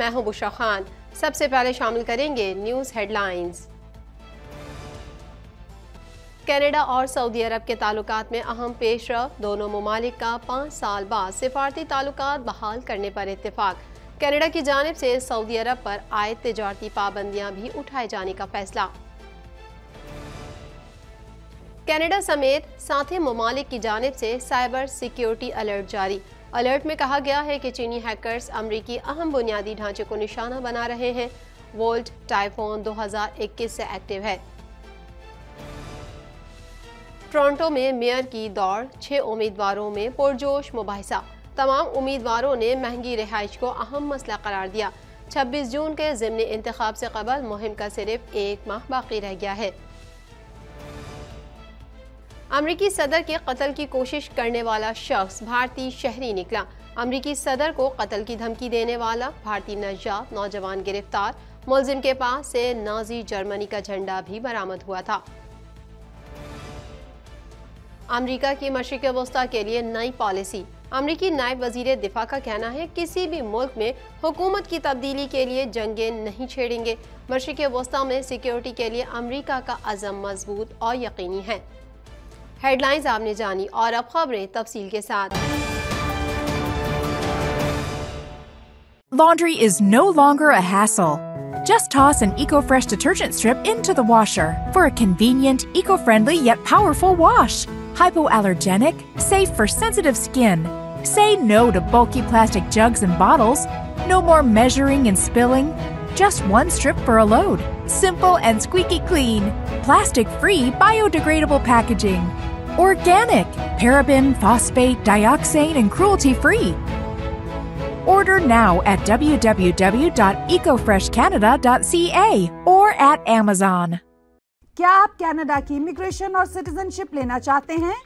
मैं हूँ बुशा खान। सबसे पहले शामिल करेंगे न्यूज़ हेडलाइंस। कनाडा और सऊदी अरब के ताल्लुकात में अहम पेशरफ, दोनों ममालिक का पाँच साल बाद सिफारती ताल्लुकात बहाल करने पर इतफाक कनाडा की जानब से सऊदी अरब पर आए तजारती पाबंदियाँ भी उठाए जाने का फैसला। कनाडा समेत साथी ममालिक की जानब से साइबर सिक्योरिटी अलर्ट जारी। अलर्ट में कहा गया है कि चीनी हैकर्स अमरीकी अहम बुनियादी ढांचे को निशाना बना रहे हैं। वोल्ट टाइफोन 2021 से एक्टिव है। टोरंटो में मेयर की दौड़, छह उम्मीदवारों में पुरजोश मुबासा तमाम उम्मीदवारों ने महँगी रिहाइश को अहम मसला करार दिया। 26 जून के ज़मनी इंतखब से कबल मुहिम का सिर्फ़ एक माह बाकी रह गया है। अमरीकी सदर के कत्ल की कोशिश करने वाला शख्स भारतीय शहरी निकला। अमरीकी सदर को कत्ल की धमकी देने वाला भारतीय नजात नौजवान गिरफ़्तार। मुलजिम के पास से नाजी जर्मनी का झंडा भी बरामद हुआ था। अमरीका की मशरक वस्ती के लिए नई पॉलिसी। अमरीकी नायब वज़ीर दिफा का कहना है, किसी भी मुल्क में हुकूमत की तब्दीली के लिए जंगें नहीं छेड़ेंगे। मशरक वस्ती में सिक्योरिटी के लिए अमरीका का अज़म मज़बूत और यकीनी है। हेडलाइंस आपने जानी और अब खबरें तफसील के साथ Laundry is no longer a hassle. Just toss an EcoFresh detergent strip into the washer for a convenient, eco-friendly yet powerful wash. Hypoallergenic, safe for sensitive skin. Say no to bulky plastic jugs and bottles. No more measuring and spilling. Just one strip for a load. Simple and squeaky clean. Plastic-free, biodegradable packaging. Organic, paraben, phosphate, dioxane, and cruelty free. Order now at www.ecofreshcanada.ca or at Amazon. क्या आप Canada की immigration और citizenship लेना चाहते हैं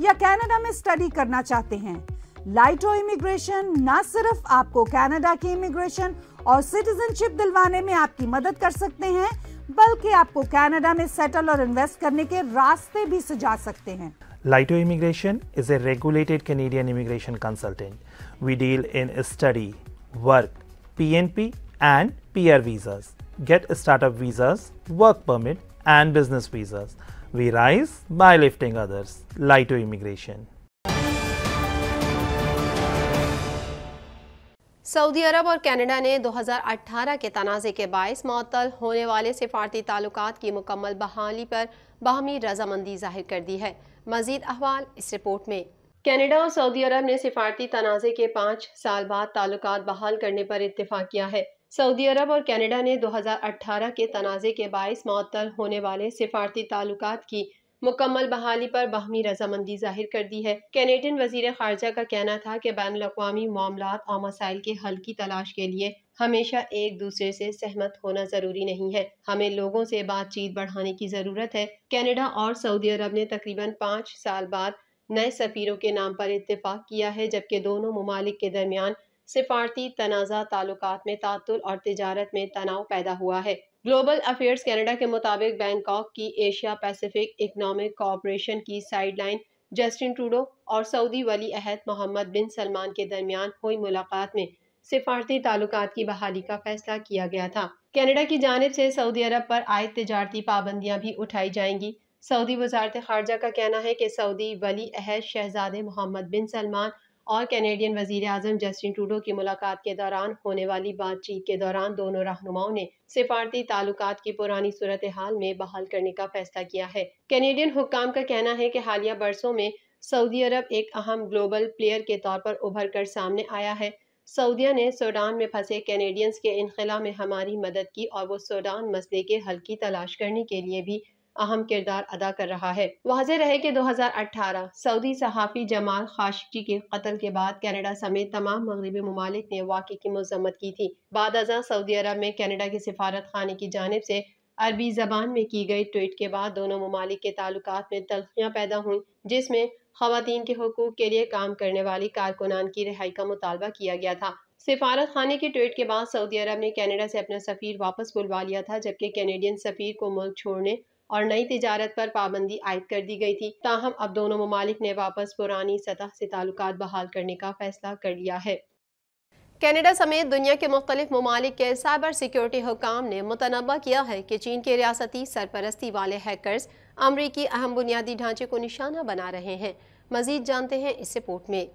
या Canada में study करना चाहते हैं लाइटो इमिग्रेशन न सिर्फ़ आपको कनाडा की इमिग्रेशन और सिटीजनशिप दिलवाने में आपकी मदद कर सकते हैं बल्कि आपको कनाडा में सेटल और इन्वेस्ट करने के रास्ते भी सुझा सकते हैं Lito Immigration is a regulated Canadian immigration consultant. We deal in study, work, PNP, and PR visas. Get startup visas, work permit, and business visas. We rise by lifting others. Lito Immigration. Saudi Arab और Canada ने 2018 के तनाज़े के बायस मअतल होने वाले सिफारती ताल्लुकात की मुकम्मल बहाली पर बाहमी रजामंदी ज़ाहिर कर दी है मजीद अहवाल इस रिपोर्ट में। कनाडा और सऊदी अरब ने सिफारती तनाज़े के पाँच साल बाद ताल्लुक बहाल करने पर इतफाक़ किया है। सऊदी अरब और कनाडा ने 2018 के तनाज़े के बायस मअतल होने वाले सिफारती ताल्लुक की मुकम्मल बहाली पर बाहमी रजामंदी ज़ाहिर कर दी है। कैनेडियन वज़ीर खारजा का कहना था कि बैन अवी मामला और मसाइल के हल की तलाश के लिए हमेशा एक दूसरे से सहमत होना ज़रूरी नहीं है। हमें लोगों से बातचीत बढ़ाने की ज़रूरत है। कनाडा और सऊदी अरब ने तकरीबन पाँच साल बाद नए सफ़ीरों के नाम पर इतफाक़ किया है, जबकि दोनों ममालिक के दरमियान सिफारती तनाज़ा ताल्लुक में तातुल और तजारत में तनाव पैदा हुआ है। ग्लोबल अफेयर्स कनाडा के मुताबिक बैंकॉक की एशिया पैसिफिक इकनॉमिक कॉपरेशन की साइडलाइन जस्टिन ट्रूडो और सऊदी वली अहद मोहम्मद बिन सलमान के दरमियान हुई मुलाकात में सिफारती ताल्लुक की बहाली का फैसला किया गया था। कनाडा की जानब से सऊदी अरब पर आयद तजारती पाबंदियाँ भी उठाई जाएँगी। सऊदी वजारत खारजा का कहना है कि सऊदी वली अहद शहजादे मोहम्मद बिन सलमान और कैनेडियन वज़ीर अजम जस्टिन ट्रूडो की मुलाकात के दौरान होने वाली बातचीत के दौरान दोनों रहनुमाओं ने सिफारती ताल्लुक की पुरानी सूरत हाल में बहाल करने का फैसला किया है। कैनेडियन हुक्काम का कहना है कि हालिया बरसों में सऊदी अरब एक अहम ग्लोबल प्लेयर के तौर पर उभर कर सामने आया है। सऊदिया ने सूडान में फंसे कैनेडियंस के इनखला में हमारी मदद की और वो सूडान मसले के हल की तलाश करने के लिए भी अहम किरदार अदा कर रहा है। वाजह रहे कि 2018 सऊदी सहाफ़ी जमाल खाशकी के कत्ल के बाद कनाडा समेत तमाम मगरबी ममालिक ने वाक़े की मजम्मत की थी। बाद अजा सऊदी अरब में कनाडा की सिफारत खाने की जानब से अरबी जबान में की गई ट्वीट के बाद दोनों ममालिक के ताल्लुक में तलखियाँ पैदा हुई, जिसमें खातन के हकूक़ के लिए काम करने वाली कारकुनान की रिहाई का मुतालबा किया गया था। सिफारत खाने के ट्वीट के बाद सऊदी अरब ने कनाडा से अपना सफ़ीर वापस बुलवा लिया था, जबकि कैनेडियन सफ़ीर को मुल्क छोड़ने और नई तजारत पर पाबंदी आयद कर दी गई थी। ताहम अब दोनों ममालिक ने वापस पुरानी सतह से ताल्लुक बहाल करने का फैसला कर लिया है। कनाडा समेत दुनिया के मुख्तलिफ़ ममालिक के साइबर सिक्योरिटी हुकाम ने मुतनबा किया है कि चीन के रियासती सरपरस्ती वाले हैकर्स अमरीकी अहम बुनियादी ढांचे को निशाना बना रहे हैं। मजीद जानते हैं इस रिपोर्ट में।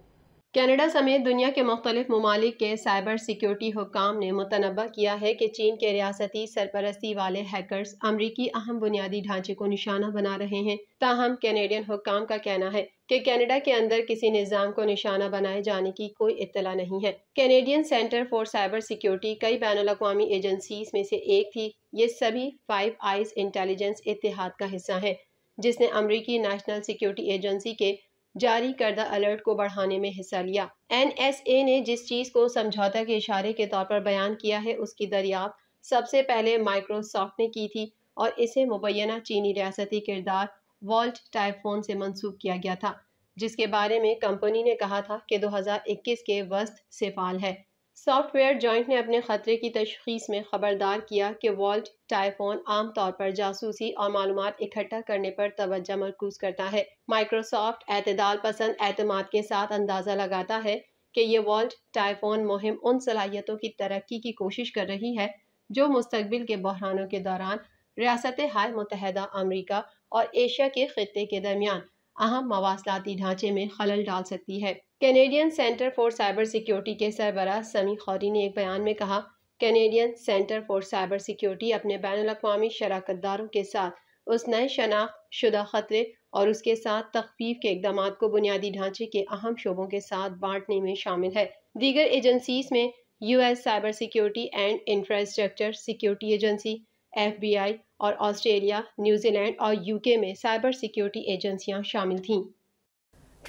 कनाडा समेत दुनिया के मुख्तलिफ़ ममालिक के साइबर सिक्योरिटी हुकाम ने मुतनबा किया है कि चीन के रियासती सरपरस्ती वाले हैकर्स अमरीकी अहम बुनियादी ढांचे को निशाना बना रहे हैं। ताहम कैनेडियन हुकाम का कहना है कि कनाडा के अंदर किसी निज़ाम को निशाना बनाए जाने की कोई इतला नहीं है। Canadian Centre for Cyber Security कई बैन अवी एजेंसीज में से एक थी। ये सभी फाइव आइज़ इंटेलिजेंस इतिहाद का हिस्सा है, जिसने अमरीकी नेशनल सिक्योरिटी एजेंसी के जारी करदा अलर्ट को बढ़ाने में हिस्सा लिया। एनएसए ने जिस चीज़ को समझौता के इशारे के तौर पर बयान किया है, उसकी दरियाफ्त सबसे पहले माइक्रोसॉफ्ट ने की थी और इसे मुबैना चीनी रियासती किरदार वॉल्ट टाइफोन से मंसूब किया गया था, जिसके बारे में कंपनी ने कहा था कि 2021 के वस्त से फाल है। सॉफ्टवेयर जॉइंट ने अपने खतरे की तशखीस में खबरदार किया कि वॉल्ट टाइफोन आमतौर पर जासूसी और मालूम इकट्ठा करने पर तवज्जो मरकूज करता है। माइक्रोसॉफ्ट अतदाल पसंद एतमाद के साथ अंदाज़ा लगाता है कि ये वॉल्ट टाइफोन मुहिम उन सलाहियतों की तरक्की की कोशिश कर रही है जो मुस्तबिल के बहरानों के दौरान रियासत हाल मुतहदा अमरीका और एशिया के खत्े के दरमियान अहम मवासलाती ढांचे में खलल डाल सकती है। Canadian Centre for Cyber Security के सरबरा समी खौरी ने एक बयान में कहा Canadian Centre for Cyber Security अपने बैन अवी शराकत दारों के साथ उस नए शनाख्त शुदा खतरे और उसके साथ तखफीफ के इकदाम को बुनियादी ढांचे के अहम शोबों के साथ बांटने में शामिल है। दीगर एजेंसीज में U S cyber security and infrastructure security agency F B I और ऑस्ट्रेलिया न्यूजीलैंड और यूके में साइबर सिक्योरिटी एजेंसियाँ शामिल थीं।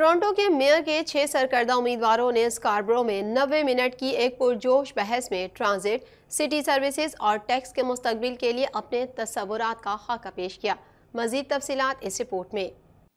टोरंटो के मेयर के छह सरकर्दा उम्मीदवारों ने स्कारब्रो में 90 मिनट की एक पुरजोश बहस में ट्रांजिट, सिटी सर्विसेज़ और टैक्स के मुस्तबिल के लिए अपने तस्वुर का खाका पेश किया। मजीद तफसीत इस रिपोर्ट में।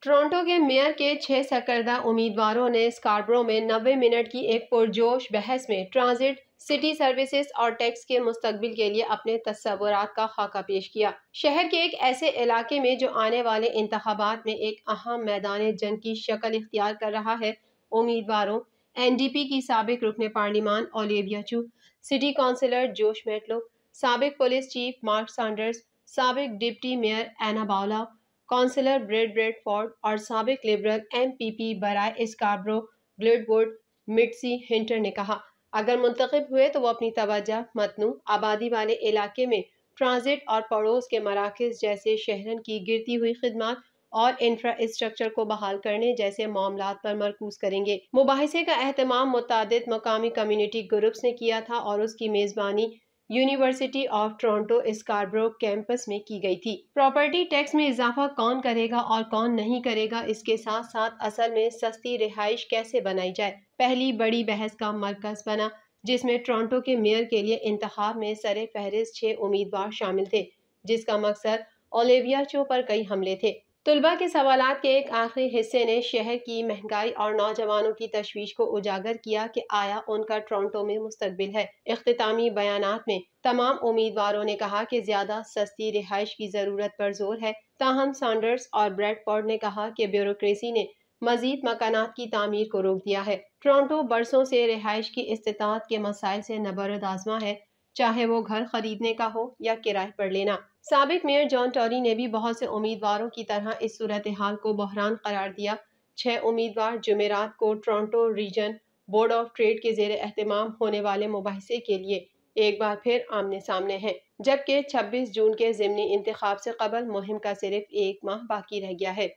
टोरंटो के मेयर के छह सरकर्दा उम्मीदवारों ने स्कारब्रो में नबे मिनट की एक पुरजोश बहस में ट्रांजिट सिटी सर्विसेज़ और टैक्स के मुस्तबिल के लिए अपने तस्वुरात का खाका पेश किया। शहर के एक ऐसे इलाके में जो आने वाले इंतबात में एक अहम मैदान जंग की शक्ल इख्तियार कर रहा है, उम्मीदवारों एन डी पी की सबक रुकन parliament Olivia Chow, city councillor Josh Matlow, सबक पुलिस चीफ मार्क सैंडर्स, सबक deputy mayor Ana Bailao councillor Brad Bradford और सबक लिबरल एम पी पी बराए स्काब्रो ग्लिडवुड, मिटसी हिंटर ने कहा। अगर मुंतखब हुए तो वो अपनी तोजह मतनू, आबादी वाले इलाके में ट्रांजिट और पड़ोस के मराकज़ जैसे शहरन की गिरती हुई खदमात और इंफ्रास्ट्रक्चर को बहाल करने जैसे मामला पर मरकूज करेंगे। मुबासे का अहतमाम मुतद मकामी कम्यूनिटी ग्रुप्स ने किया था और उसकी मेज़बानी university of Toronto Scarborough campus में की गई थी। प्रॉपर्टी टैक्स में इजाफा कौन करेगा और कौन नहीं करेगा, इसके साथ साथ असल में सस्ती रिहाइश कैसे बनाई जाए? पहली बड़ी बहस का मरकज बना, जिसमें टोरंटो के मेयर के लिए इंतखाब में सर फहरिस्त छः उम्मीदवार शामिल थे, जिसका मकसद ओलेविया चो पर कई हमले थे। तलबा के सवाल के एक आखिरी हिस्से ने शहर की महँगाई और नौजवानों की तशवीश को उजागर किया कि आया उनका टोरंटो में मुस्तबिल है। अख्तामी बयान में तमाम उम्मीदवारों ने कहा कि ज़्यादा सस्ती रिहाइश की ज़रूरत पर ज़ोर है। ताहम सैंडर्स और ब्रेडफोर्ड ने कहा कि ब्यूरोक्रेसी ने मजीद मकाना की तमीर को रोक दिया है। टोरंटो बरसों से रिहाइश की इस्तात के मसाइल से नबरद आजमा है। चाहे वो घर खरीदने का हो या किराए पर लेना। सबक मेयर जॉन टॉरी ने भी बहुत से उम्मीदवारों की तरह इस सूरत हाल को बहरान करार दिया। छह उम्मीदवार जुमेरात को Toronto region board of trade के जेर अहतमाम होने वाले मुबासे के लिए एक बार फिर आमने सामने हैं, जबकि 26 जून के ज़मनी इंतखब से कबल मुहिम का सिर्फ़ एक माह बाकी रह गया है।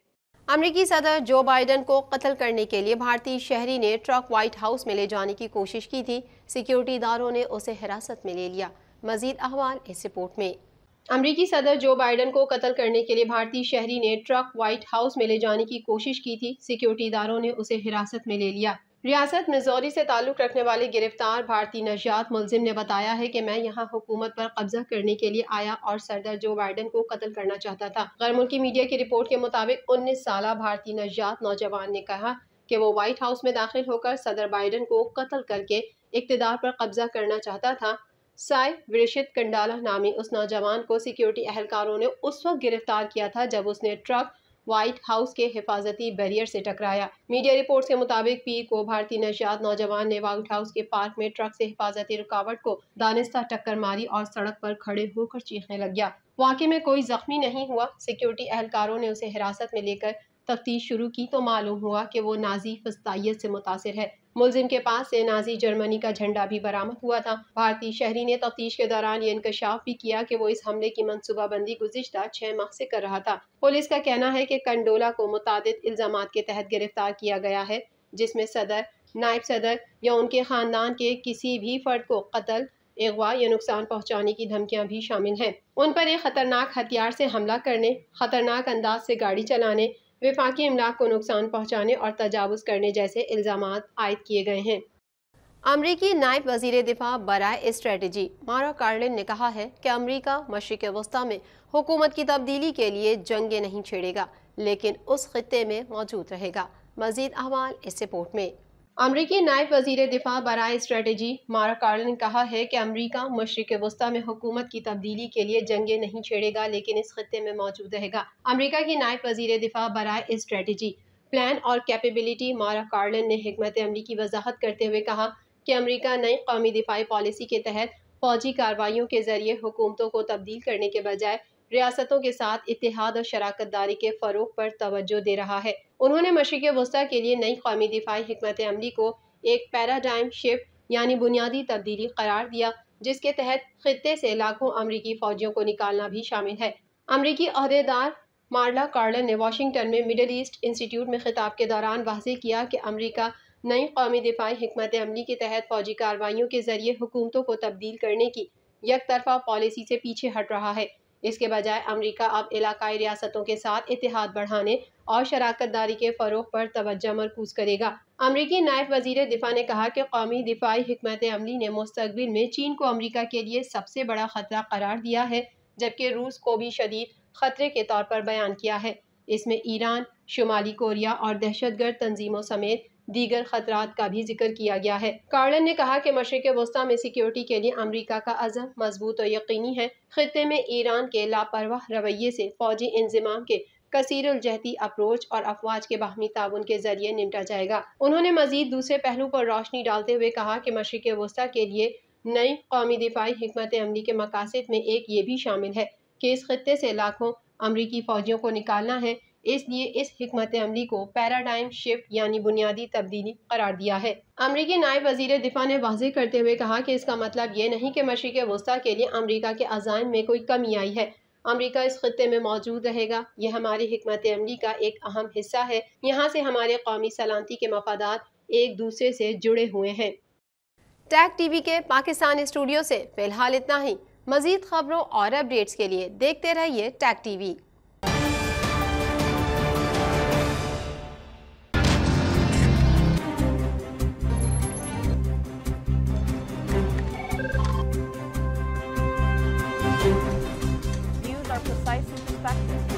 अमरीकी सदर जो बाइडन को कत्ल करने के लिए भारतीय शहरी ने ट्रक व्हाइट हाउस में ले जाने की कोशिश की थी, सिक्योरिटी इदारों ने उसे हिरासत में ले लिया। मजीद अहवाल इस रिपोर्ट में। अमरीकी सदर जो बाइडन को कत्ल करने के लिए भारतीय शहरी ने ट्रक व्हाइट हाउस में ले जाने की कोशिश की थी, सिक्योरिटी इदारों ने उसे हिरासत में ले लिया। रियासत मिजोरी से ताल्लुक रखने वाले गिरफ़्तार भारतीय नशियात मुलजिम ने बताया है कि मैं यहाँ हुकूमत पर कब्जा करने के लिए आया और सरदार जो बाइडन को कत्ल करना चाहता था। गैर मुल्की मीडिया की रिपोर्ट के मुताबिक उन्नीस साल भारतीय नशियात नौजवान ने कहा कि वो व्हाइट हाउस में दाखिल होकर सदर बाइडन को कत्ल करके इकतदार पर कब्जा करना चाहता था। साई विरशित कंडाला नामी उस नौजवान को सिक्योरिटी एहलकारों ने उस वक्त गिरफ़्तार किया था जब उसने ट्रक व्हाइट हाउस के हिफाजती बैरियर से टकराया। मीडिया रिपोर्ट्स के मुताबिक पीर को भारतीय नशात नौजवान ने व्हाइट हाउस के पार्क में ट्रक से हिफाजती रुकावट को दानिस्ता टक्कर मारी और सड़क पर खड़े होकर चीखने लग गया। वाकई में कोई जख्मी नहीं हुआ। सिक्योरिटी एहलकारों ने उसे हिरासत में लेकर तफ्तीश शुरू की तो मालूम हुआ कि वो नाजी फस्ताइत से मुतासर है। मुलजिम के पास से नाजी जर्मनी का झंडा भी बरामद हुआ था। भारतीय शहरी ने तफ्तीश के दौरान ये इंकशाफ भी किया कि वो इस हमले की मनसूबाबंदी गुजशत छह माह से कर रहा था। पुलिस का कहना है कि कंडोला को मुताद इल्ज़ाम के तहत गिरफ़्तार किया गया है, जिसमें सदर, नायब सदर या उनके ख़ानदान के किसी भी फर्द को कत्ल, अगवा या नुकसान पहुँचाने की धमकियाँ भी शामिल हैं। उन पर एक खतरनाक हथियार से हमला करने, खतरनाक अंदाज से गाड़ी चलाने विफाकी इमलाक को नुकसान पहुँचाने और तजावज़ करने जैसे इल्ज़ाम आयद किए गए हैं। अमरीकी नायब वज़ीर दिफा बरए स्ट्रेटजी मारा कार्लिन ने कहा है कि अमरीका मशरक वस्ती में हुकूमत की तब्दीली के लिए जंगें नहीं छेड़ेगा, लेकिन उस खत्े में मौजूद रहेगा। मजीद अहवाल इस रिपोर्ट में। अमरीकी नायब वज़ीर दिफा बरए स्ट्रेटजी मारा कार्ल ने कहा है कि अमरीका मशरक वस्ती में हुकूमत की तब्दीली के लिए जंगे नहीं छेड़ेगा, लेकिन इस खत्े में मौजूद रहेगा। अमरीका की नायब वज़ीर दिफा बरए स्ट्रेटजी। प्लान और कैपेबिलिटी मारा कार्लन ने हमत अमली की वजाहत करते हुए कहा कि अमरीका नई कौमी दिफाई पॉलिसी के तहत फौजी कार्रवाइयों के ज़रिए हुकूमतों को तब्दील करने के बजाय रियासतों के साथ इतिहाद और शराकत दारी के फ़रोग पर तवज्जो दे रहा है। उन्होंने मशरक़ वस्ती के लिए नई कौमी दिफाई हमत अमली को एक पैराडाइम शिफ्ट यानी बुनियादी तब्दीली करार दिया, जिसके तहत खत्े से लाखों अमरीकी फ़ौजियों को निकालना भी शामिल है। अमरीकी अहदेदार मार्ला कार्लन ने वाशिंगटन में मिडल ईस्ट इंस्टीट्यूट में खिताब के दौरान वाजे किया कि अमरीका नई कौमी दिफाई हमत अमली के तहत फ़ौजी कार्रवाइयों के ज़रिए हुकूमतों को तब्दील करने की यक तरफा पॉलिसी से पीछे हट रहा है। इसके बजाय अमरीका अब इलाकाई रियासतों के साथ इतिहाद बढ़ाने और शराकत दारी के फ़रोग पर तवज्जो मरकूज करेगा। अमरीकी नायब वज़ीर दिफा ने कहा कि कौमी दिफाई हमत अमली ने मुस्तबिल में चीन को अमरीका के लिए सबसे बड़ा खतरा करार दिया है, जबकि रूस को भी शदीद खतरे के तौर पर बयान किया है। इसमें ईरान, शुमाली कोरिया और दहशतगर्द तंजीमों समेत दीगर खतरात का भी ज़िक्र किया गया है। कार्लन ने कहा कि मशरक वस्ती में सिक्योरिटी के लिए अमरीका का अज़म मज़बूत और यकीनी है। खत्े में ईरान के लापरवाह रवैये से फौजी इंजमाम के कसीर जहती अप्रोच और अफवाज के बाहमी ताउन के ज़रिए निपटा जाएगा। उन्होंने मजीद दूसरे पहलू पर रोशनी डालते हुए कहा कि मशरक वस्ती के लिए नई कौमी दिफाई हमत अमली के मकासद में एक ये भी शामिल है कि इस खत्े से लाखों अमरीकी फ़ौजियों को निकालना है इसलिए इस हमत अमली को पैराडाइम शिफ्ट यानी बुनियादी तब्दीली करार दिया है। अमरीकी नायब वज़ीर दिफा ने वाजे करते हुए कहा कि इसका मतलब ये नहीं कि मशरक वस्ती के लिए अमरीका के अजायम में कोई कमी आई है। अमरीका इस खत्े में मौजूद रहेगा। यह हमारी हमत अमली का एक अहम हिस्सा है। यहाँ से हमारे कौमी सलामती के मफादात एक दूसरे से जुड़े हुए हैं। टैग टीवी के पाकिस्तान स्टूडियो से फ़िलहाल इतना ही। मजीद खबरों और अपडेट्स के लिए देखते रहिए Tag TV. are precise and effective.